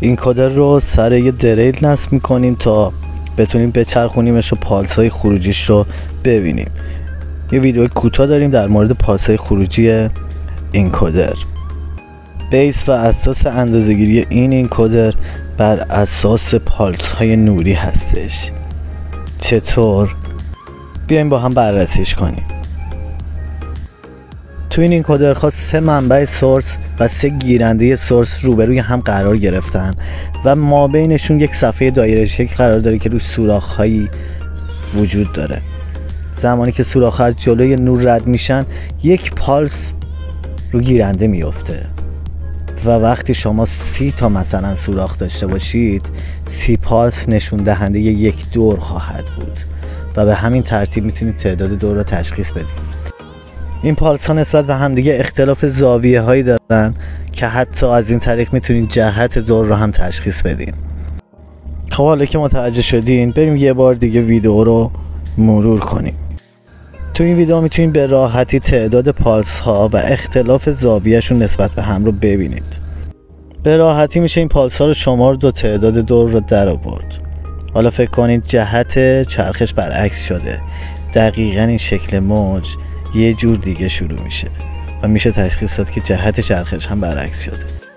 این کدر رو سر یه دریل نصب می‌کنیم تا بتونیم بچرخونیمش و پالس های خروجیش رو ببینیم. یه ویدیو کوتاه داریم در مورد پالس های خروجی این کدر بیس و اساس اندازهگیری این این کدر بر اساس پالس های نوری هستش. چطور؟ بیایم با هم بررسیش کنیم. تو این اینکودر خواست سه منبع سورس و سه گیرنده سورس روبروی هم قرار گرفتن و ما بینشون یک صفحه دایره شکل قرار داره که روی سوراخ هایی وجود داره. زمانی که سوراخ از جلوی نور رد میشن یک پالس رو گیرنده میفته و وقتی شما سی تا مثلا سوراخ داشته باشید سی پالس نشون دهنده یک دور خواهد بود. و به همین ترتیب می‌تونید تعداد دور رو تشخیص بدید. این پالس ها نسبت به همدیگه اختلاف زاویه هایی دارن که حتی از این طریق می‌تونید جهت دور رو هم تشخیص بدین. خب حالا که متوجه شدین بریم یه بار دیگه ویدیو رو مرور کنیم. تو این ویدیو می‌تونید به راحتی تعداد پالس ها و اختلاف زاویهشون نسبت به هم رو ببینید. به راحتی میشه این پالس ها رو شمار و تعداد دور رو در آورد. حالا فکر کنید جهت چرخش برعکس شده. دقیقا این شکل موج یه جور دیگه شروع میشه و میشه تشخیص داد که جهت چرخش هم برعکس شده.